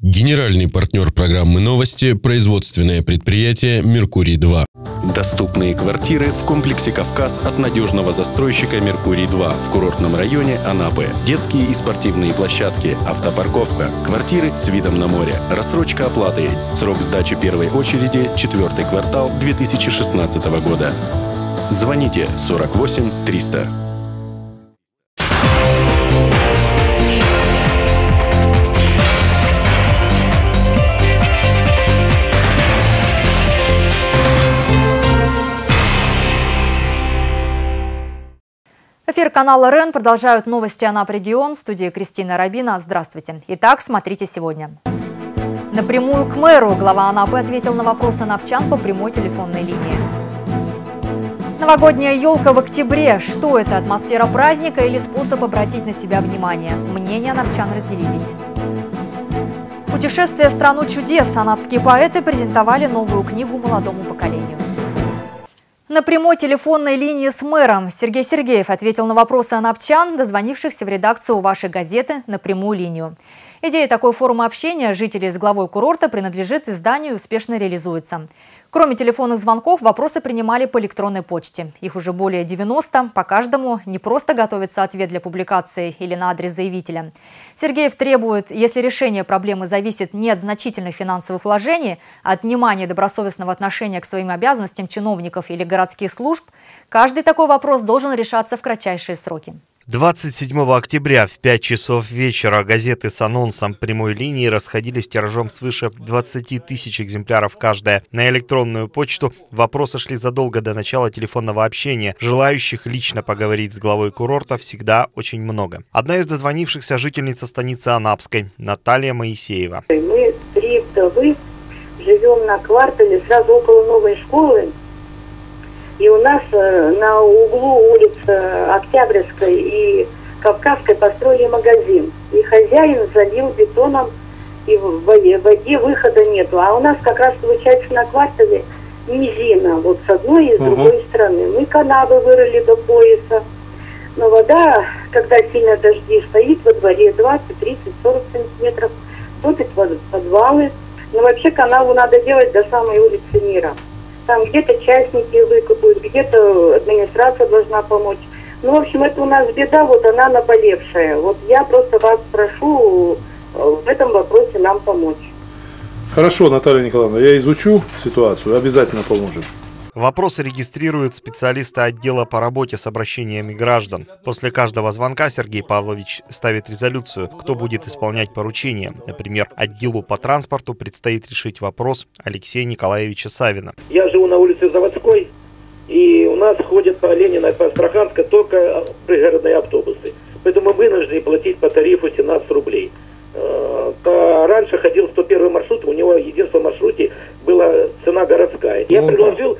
Генеральный партнер программы «Новости» – производственное предприятие «Меркурий-2». Доступные квартиры в комплексе «Кавказ» от надежного застройщика «Меркурий-2» в курортном районе Анапы. Детские и спортивные площадки, автопарковка, квартиры с видом на море, рассрочка оплаты. Срок сдачи первой очереди – четвертый квартал 2016 года. Звоните 48 300. Эфир канала РЕН продолжают новости Анап регион. В студии Кристина Рабина. Здравствуйте. Итак, смотрите сегодня. Напрямую к мэру глава Анапы ответил на вопросы анапчан по прямой телефонной линии. Новогодняя елка в октябре. Что это, атмосфера праздника или способ обратить на себя внимание? Мнения анапчан разделились. Путешествие в страну чудес. Анапские поэты презентовали новую книгу молодому поколению. На прямой телефонной линии с мэром Сергей Сергеев ответил на вопросы анапчан, дозвонившихся в редакцию вашей газеты на прямую линию. Идея такой формы общения жителей с главой курорта принадлежит изданию и успешно реализуется. Кроме телефонных звонков, вопросы принимали по электронной почте. Их уже более 90. По каждому не просто готовится ответ для публикации или на адрес заявителя. Сергеев требует, если решение проблемы зависит не от значительных финансовых вложений, а от внимания добросовестного отношения к своим обязанностям чиновников или городских служб, каждый такой вопрос должен решаться в кратчайшие сроки. 27 октября в 5 часов вечера газеты с анонсом прямой линии расходились тиражом свыше 20 тысяч экземпляров каждая. На электронную почту вопросы шли задолго до начала телефонного общения. Желающих лично поговорить с главой курорта всегда очень много. Одна из дозвонившихся жительница станицы Анапской, Наталья Моисеева. Мы три вдовы живем на квартале сразу около новой школы. И у нас э, на углу улиц Октябрьской и Кавказской построили магазин. И хозяин залил бетоном, и в воде, в воде выхода нету. А у нас как раз получается на квартале низина, вот с одной и с угу. другой стороны. Мы канавы вырыли до пояса. Но вода, когда сильно дожди, стоит во дворе 20, 30, 40 сантиметров, топит подвалы. Но вообще канаву надо делать до самой улицы Мира. Там где-то частники выкопают, где-то администрация должна помочь. Ну, в общем, это у нас беда, вот она наболевшая. Вот я просто вас прошу э, в этом вопросе нам помочь. Хорошо, Наталья Николаевна, я изучу ситуацию, обязательно поможем. Вопросы регистрируют специалисты отдела по работе с обращениями граждан. После каждого звонка Сергей Павлович ставит резолюцию, кто будет исполнять поручения. Например, отделу по транспорту предстоит решить вопрос Алексея Николаевича Савина. Я живу на улице Заводской, и у нас ходят по Ленина и по Астраханска только пригородные автобусы. Поэтому мы вынуждены платить по тарифу 17 рублей. Э, раньше ходил 101 маршрут, у него единственном маршруте была цена городская. Я ну, предложил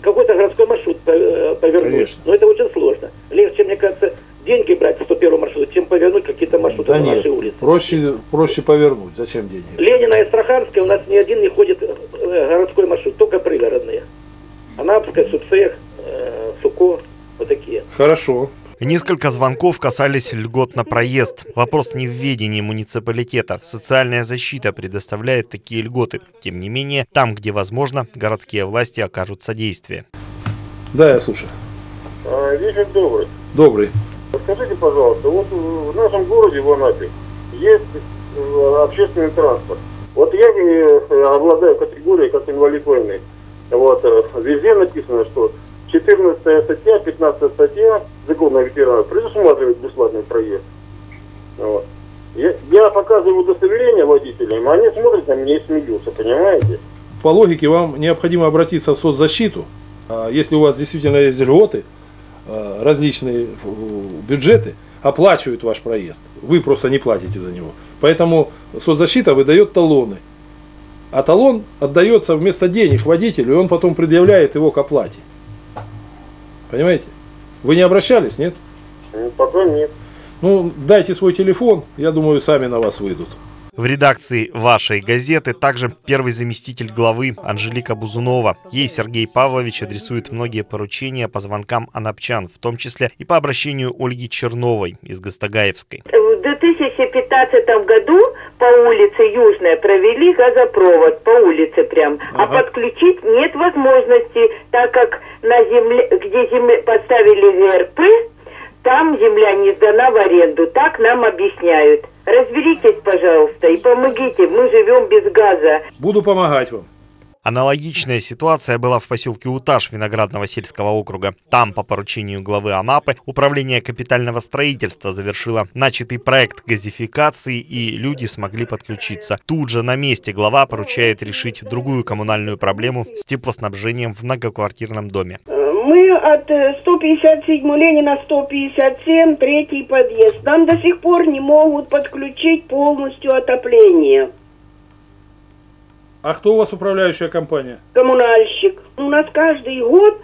какой-то городской маршрут э, повернуть. Конечно. Но это очень сложно. Легче, мне кажется, деньги брать с 101 маршрута, чем повернуть какие-то маршруты да на нет, нашей улице. Проще, проще повернуть. Зачем деньги? Ленина и Астраханская у нас ни один не ходит э, городской маршрут, только пригородные. Анапская, Субсех, э, Суко, вот такие. Хорошо. Несколько звонков касались льгот на проезд. Вопрос не в ведении муниципалитета. Социальная защита предоставляет такие льготы. Тем не менее, там, где возможно, городские власти окажут содействие. Да, я слушаю. А, вечер добрый. Добрый. Скажите, пожалуйста, вот в нашем городе, в Анапе, есть э, общественный транспорт. Вот я э, обладаю категорией как инвалид войны. Вот, э, везде написано, что 14 статья, 15 статья закона ветерана предусматривает бесплатный проезд. Вот. Я, я показываю удостоверение водителям, они смотрят на меня и смеются, понимаете? По логике вам необходимо обратиться в соцзащиту. А если у вас действительно есть льготы, а, различные бюджеты оплачивают ваш проезд. Вы просто не платите за него. Поэтому соцзащита выдает талоны. А талон отдается вместо денег водителю, и он потом предъявляет его к оплате. Понимаете? Вы не обращались, нет? Пока нет. Ну, дайте свой телефон, я думаю, сами на вас выйдут. В редакции вашей газеты также первый заместитель главы Анжелика Бузунова. Ей Сергей Павлович адресует многие поручения по звонкам анапчан, в том числе и по обращению Ольги Черновой из Гастагаевской. В 2015 году по улице Южная провели газопровод, по улице прям, а Ага. подключить нет возможности, так как на земле, где земле поставили ГРП, там земля не сдана в аренду, так нам объясняют. Разберитесь, пожалуйста, и помогите, мы живем без газа. Буду помогать вам. Аналогичная ситуация была в поселке Уташ Виноградного сельского округа. Там, по поручению главы Анапы, Управление капитального строительства завершило начатый проект газификации, и люди смогли подключиться. Тут же на месте глава поручает решить другую коммунальную проблему с теплоснабжением в многоквартирном доме. Мы от э, 157 Ленина 157, третий подъезд. Нам до сих пор не могут подключить полностью отопление. А кто у вас управляющая компания? Коммунальщик. У нас каждый год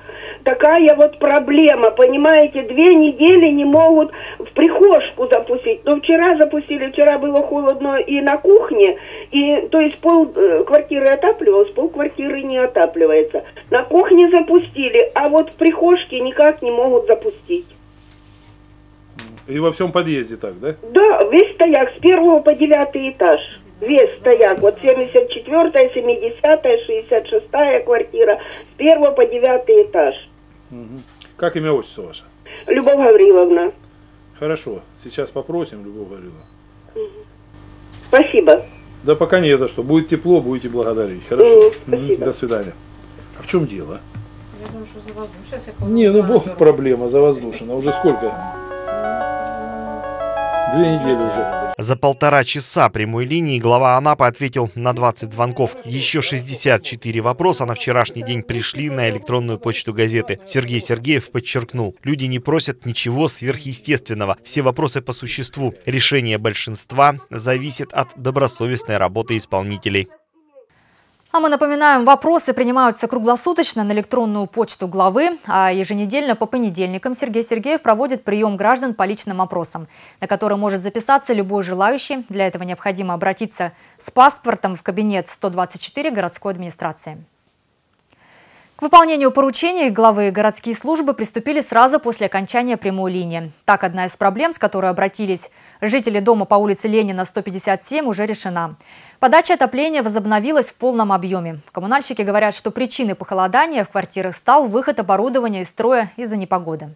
такая вот проблема, понимаете, две недели не могут в прихожку запустить. Но вчера запустили, вчера было холодно и на кухне, и то есть пол э, квартиры отапливалось, пол квартиры не отапливается. На кухне запустили, а вот в прихожке никак не могут запустить. И во всем подъезде так, да? Да, весь стояк с первого по девятый этаж. Весь стояк, вот 74-я, 70-я, 66-я квартира, с первого по девятый этаж. Как имя отчество ваше? Любовь Гавриловна, Хорошо, сейчас попросим, Любовь Гавриловна. спасибо. Да пока не за что. Будет тепло, будете благодарить. Хорошо. Мгм, спасибо. До свидания. А в чем дело? Не, ну бог проблема завоздушена. Уже сколько? Две недели уже. За полтора часа прямой линии глава Анапы ответил на 20 звонков. Еще 64 вопроса на вчерашний день пришли на электронную почту газеты. Сергей Сергеев подчеркнул, люди не просят ничего сверхъестественного. Все вопросы по существу. Решение большинства зависит от добросовестной работы исполнителей. А мы напоминаем, вопросы принимаются круглосуточно на электронную почту главы, а еженедельно по понедельникам Сергей Сергеев проводит прием граждан по личным опросам, на который может записаться любой желающий. Для этого необходимо обратиться с паспортом в кабинет 124 городской администрации. К выполнению поручений главы городские службы приступили сразу после окончания прямой линии. Так, одна из проблем, с которой обратились жители дома по улице Ленина 157, уже решена. Подача отопления возобновилась в полном объеме. Коммунальщики говорят, что причиной похолодания в квартирах стал выход оборудования из строя из-за непогоды.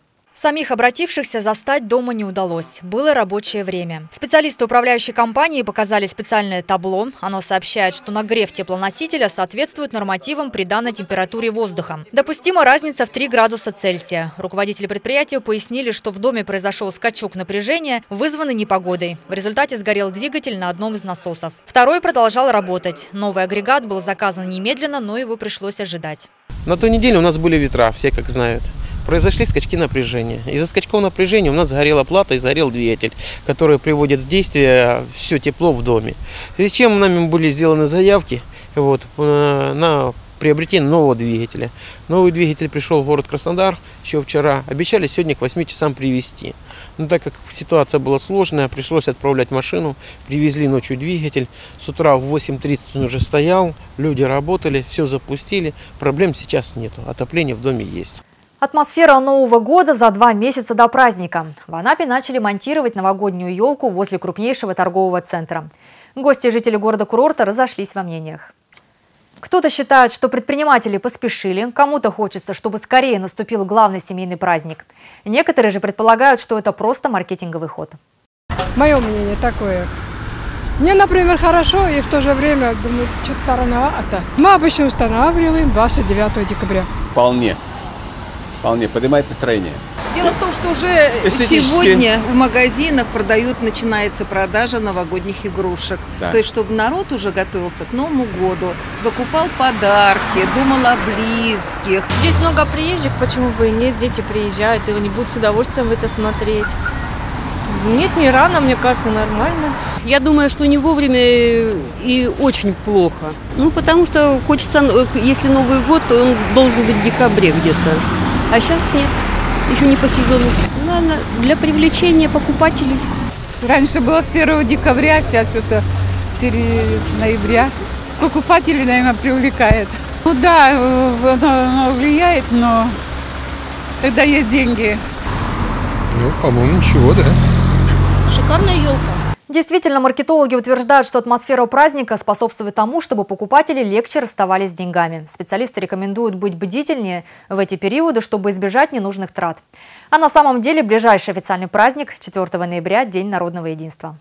Самих обратившихся застать дома не удалось. Было рабочее время. Специалисты управляющей компании показали специальное табло. Оно сообщает, что нагрев теплоносителя соответствует нормативам при данной температуре воздуха. Допустима разница в 3 градуса Цельсия. Руководители предприятия пояснили, что в доме произошел скачок напряжения, вызванный непогодой. В результате сгорел двигатель на одном из насосов. Второй продолжал работать. Новый агрегат был заказан немедленно, но его пришлось ожидать. На той неделе у нас были ветра, все как знают. Произошли скачки напряжения. Из-за скачков напряжения у нас сгорела плата и сгорел двигатель, который приводит в действие все тепло в доме. В связи с чем нами были сделаны заявки вот, э, на приобретение нового двигателя. Новый двигатель пришел в город Краснодар еще вчера. Обещали сегодня к 8 часам привезти. Но так как ситуация была сложная, пришлось отправлять машину. Привезли ночью двигатель. С утра в 8.30 он уже стоял. Люди работали, все запустили. Проблем сейчас нету. Отопление в доме есть. Атмосфера Нового года за два месяца до праздника. В Анапе начали монтировать новогоднюю елку возле крупнейшего торгового центра. Гости и жители города-курорта разошлись во мнениях. Кто-то считает, что предприниматели поспешили, кому-то хочется, чтобы скорее наступил главный семейный праздник. Некоторые же предполагают, что это просто маркетинговый ход. Мое мнение такое. Мне, например, хорошо, и в то же время, думаю, что-то рановато. Мы обычно устанавливаем 29 декабря. Вполне. Вполне. Поднимает настроение. Дело в том, что уже сегодня в магазинах продают, начинается продажа новогодних игрушек. Да. То есть, чтобы народ уже готовился к Новому году, закупал подарки, думал о близких. Здесь много приезжих, почему бы и нет, дети приезжают, и они будут с удовольствием это смотреть. Нет, не рано, мне кажется, нормально. Я думаю, что не вовремя и очень плохо. Ну, потому что хочется, э, если Новый год, то он должен быть в декабре где-то. А сейчас нет, еще не по сезону. Наверное, для привлечения покупателей. Раньше было с 1 декабря, сейчас это ноября. Покупатели, наверное, привлекает. Ну да, оно, оно влияет, но когда есть деньги. Ну, по-моему, ничего, да. Шикарная елка. Действительно, маркетологи утверждают, что атмосфера праздника способствует тому, чтобы покупатели легче расставались с деньгами. Специалисты рекомендуют быть бдительнее в эти периоды, чтобы избежать ненужных трат. А на самом деле ближайший официальный праздник – 4 ноября – День народного единства.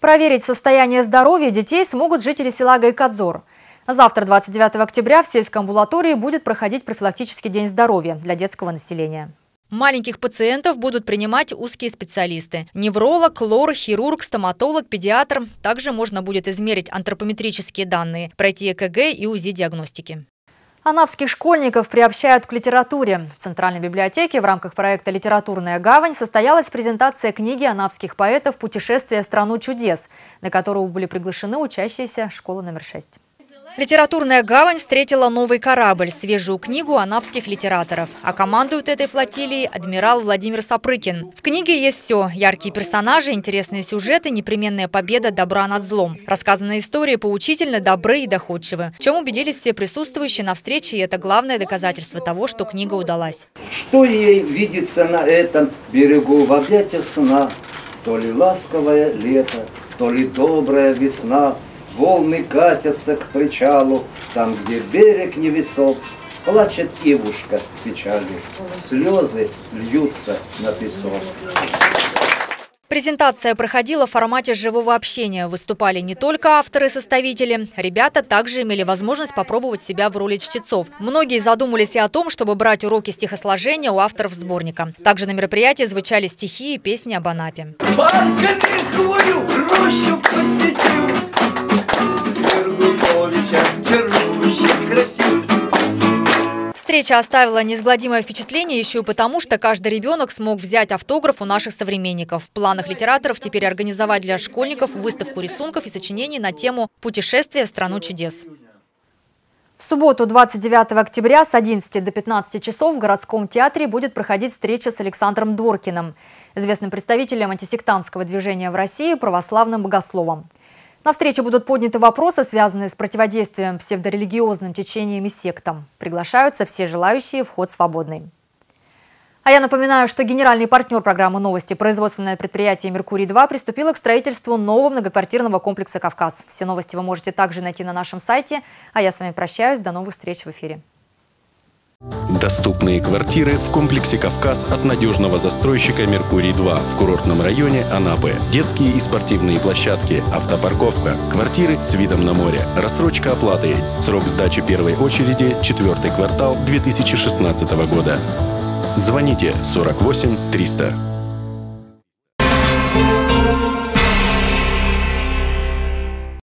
Проверить состояние здоровья детей смогут жители села Гайкадзор. Завтра, 29 октября, в сельской амбулатории будет проходить профилактический день здоровья для детского населения. Маленьких пациентов будут принимать узкие специалисты. Невролог, лор, хирург, стоматолог, педиатр. Также можно будет измерить антропометрические данные, пройти ЭКГ и УЗИ диагностики. Анапских школьников приобщают к литературе. В Центральной библиотеке в рамках проекта «Литературная гавань» состоялась презентация книги анапских поэтов «Путешествие в страну чудес», на которую были приглашены учащиеся школы номер 6. Литературная гавань встретила новый корабль, свежую книгу анапских литераторов. А командует этой флотилией адмирал Владимир Сапрыкин. В книге есть все – яркие персонажи, интересные сюжеты, непременная победа добра над злом. Рассказанные истории поучительны, добры и доходчивы. В чем убедились все присутствующие на встрече, и это главное доказательство того, что книга удалась. Что ей видится на этом берегу в объятиях сна? То ли ласковое лето, то ли добрая весна – волны катятся к причалу, Там, где берег невесок, плачет ивушка печали, Слезы льются на песок. Презентация проходила в формате живого общения. Выступали не только авторы и составители. Ребята также имели возможность попробовать себя в роли чтецов. Многие задумались и о том, чтобы брать уроки стихосложения у авторов сборника. Также на мероприятии звучали стихи и песни об Анапе. Банка хвою, рощу посетил, Встреча оставила неизгладимое впечатление еще и потому, что каждый ребенок смог взять автограф у наших современников. В планах литераторов теперь организовать для школьников выставку рисунков и сочинений на тему «Путешествие в страну чудес». В субботу, 29 октября с 11 до 15 часов в городском театре будет проходить встреча с Александром Дворкиным, известным представителем антисектантского движения в России, православным богословом. На встрече будут подняты вопросы, связанные с противодействием псевдорелигиозным течениям и сектам. Приглашаются все желающие, вход свободный. А я напоминаю, что генеральный партнер программы «Новости» производственное предприятие «Меркурий-2» приступило к строительству нового многоквартирного комплекса «Кавказ». Все новости вы можете также найти на нашем сайте. А я с вами прощаюсь. До новых встреч в эфире. Доступные квартиры в комплексе «Кавказ» от надежного застройщика «Меркурий-2» в курортном районе Анапы. Детские и спортивные площадки, автопарковка, квартиры с видом на море, рассрочка оплаты. Срок сдачи первой очереди – четвертый квартал 2016 года. Звоните 48 300.